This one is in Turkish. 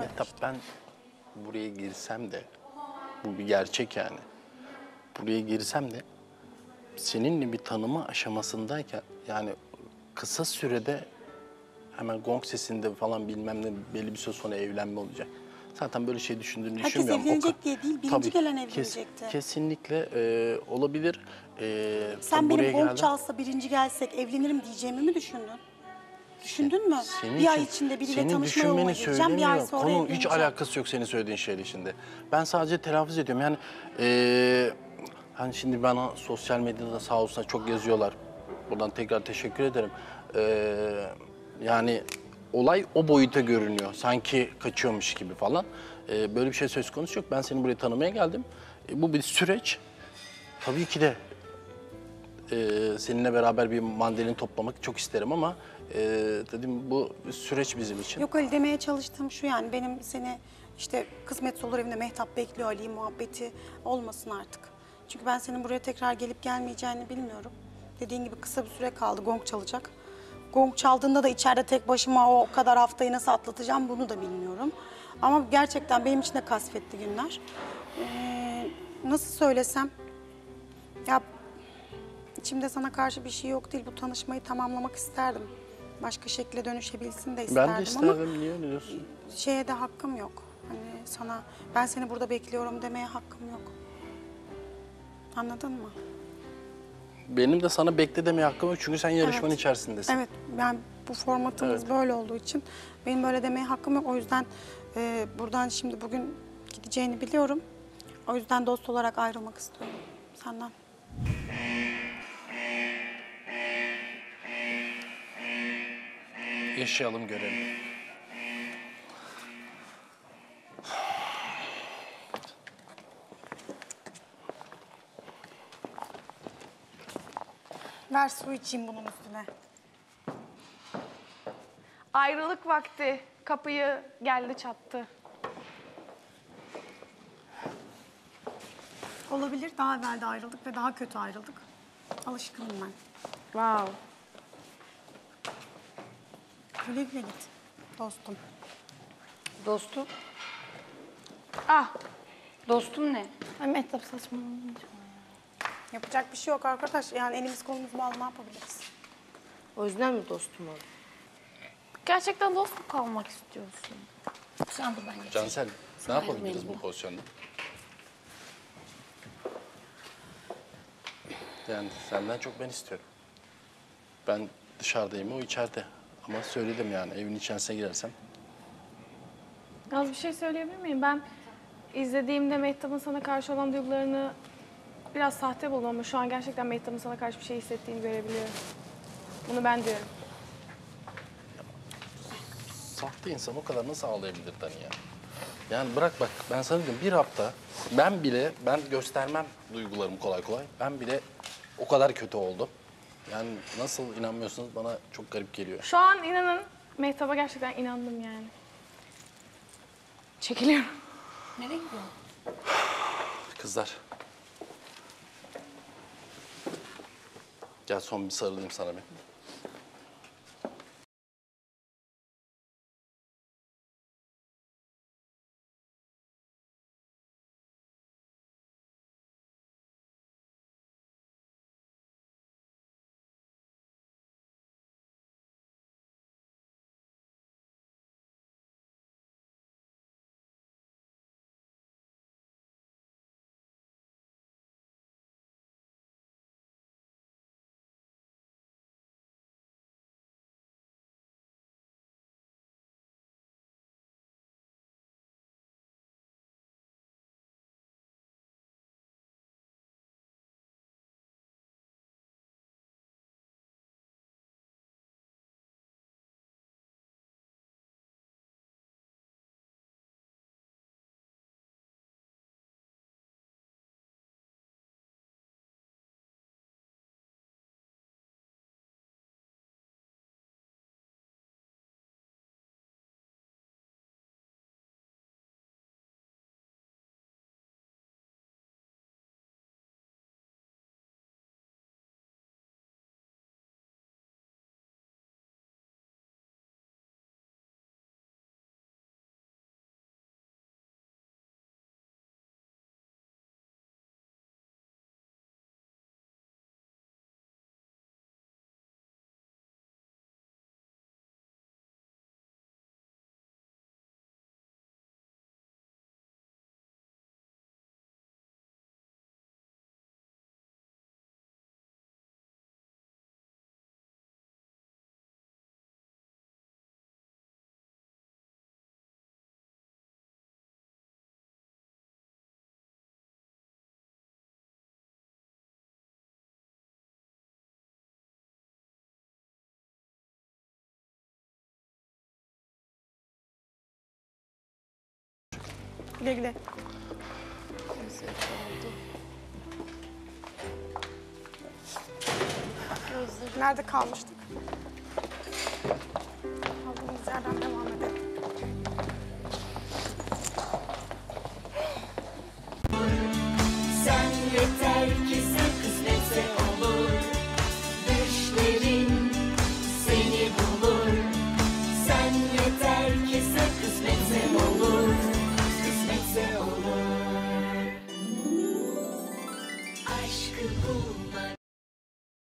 Mehtap ben buraya girsem de bu bir gerçek yani. Buraya girsem de seninle bir tanıma aşamasındayken yani kısa sürede hemen gong sesinde falan bilmem ne belli bir süre sonra evlenme olacak. Zaten böyle şey düşündüğünü Herkes düşünmüyorum. O evlenecek diye değil, birinci Tabii, gelen kes- evlenecekti. kesinlikle e, olabilir. E, Sen benim gong geldim. çalsa birinci gelsek evlenirim diyeceğimi mi düşündün? Düşündün mü? Senin bir ay için- içinde biriyle senin tanışma yoluna düşünmeni gireceğim, bir ay söylemiyorum. sonra Konu hiç evleneceğim. alakası yok senin söylediğin şeyle şimdi. Ben sadece telaffuz ediyorum. Yani eee hani şimdi bana sosyal medyada sağ olsunlar çok yazıyorlar. Buradan tekrar teşekkür ederim. Eee, yani olay o boyuta görünüyor. Sanki kaçıyormuş gibi falan. Eee, böyle bir şey söz konusu yok. Ben seni buraya tanımaya geldim. E, bu bir süreç. Tabii ki de e, seninle beraber bir mandalin toplamak çok isterim ama e, dedim bu süreç bizim için. Yok Ali demeye çalıştığım şu yani benim seni işte kısmet olur evinde Mehtap bekliyor Ali muhabbeti olmasın artık. Çünkü ben senin buraya tekrar gelip gelmeyeceğini bilmiyorum. Dediğin gibi kısa bir süre kaldı gong çalacak. Gong çaldığında da içeride tek başıma o kadar haftayı nasıl atlatacağım bunu da bilmiyorum. Ama gerçekten benim için de kasvetli günler. Ee, nasıl söylesem ya içimde sana karşı bir şey yok değil bu tanışmayı tamamlamak isterdim. Başka şekilde dönüşebilsin de isterdim ben de ama isterdim. Niye öyle diyorsun? şeye de hakkım yok. Hani sana ben seni burada bekliyorum demeye hakkım yok. Anladın mı? Benim de sana bekle demeye hakkım yok çünkü sen yarışmanın Evet. içerisindesin. Evet, ben bu formatımız Evet. böyle olduğu için benim böyle demeye hakkım yok. O yüzden e, buradan şimdi bugün gideceğini biliyorum. O yüzden dost olarak ayrılmak istiyorum senden. Yaşayalım görelim. Ver su içeyim bunun üstüne. Ayrılık vakti. Kapıyı geldi çattı. Olabilir. Daha evvel de ayrıldık ve daha kötü ayrıldık. Alışkınım ben. Wow. Güle güle git dostum. Dostum? Ah Dostum ne? Ay Mehtap saçmalama. Yapacak bir şey yok arkadaş. Yani elimiz kolumuz bağlı ne yapabiliriz? O yüzden mi dostum oldu? Gerçekten dost mu kalmak istiyorsun? Sen de ben getireyim. Cansel ne yapabiliriz bu pozisyonda? Yani senden çok ben istiyorum. Ben dışarıdayım, o içeride. Ama söyledim yani evin içerisine girersem. Az bir şey söyleyebilir miyim? Ben izlediğimde Mehtap'ın sana karşı olan duygularını biraz sahte buldum ama şu an gerçekten Mehtap'ın sana karşı bir şey hissettiğini görebiliyorum. Bunu ben diyorum. Sahte insan o kadar nasıl ağlayabilir Dani ya? Yani bırak bak ben sana diyorum bir hafta ben bile ben göstermem duygularımı kolay kolay. Ben bile o kadar kötü oldum. Yani nasıl inanmıyorsunuz bana çok garip geliyor. Şu an inanın Mehtap'a gerçekten inandım yani. Çekiliyorum. Nereye gidiyorsun? Kızlar. Gel son bir sarılayım sana bir. Güle güle. Nerede kalmıştık? Kaldığımız yerden devam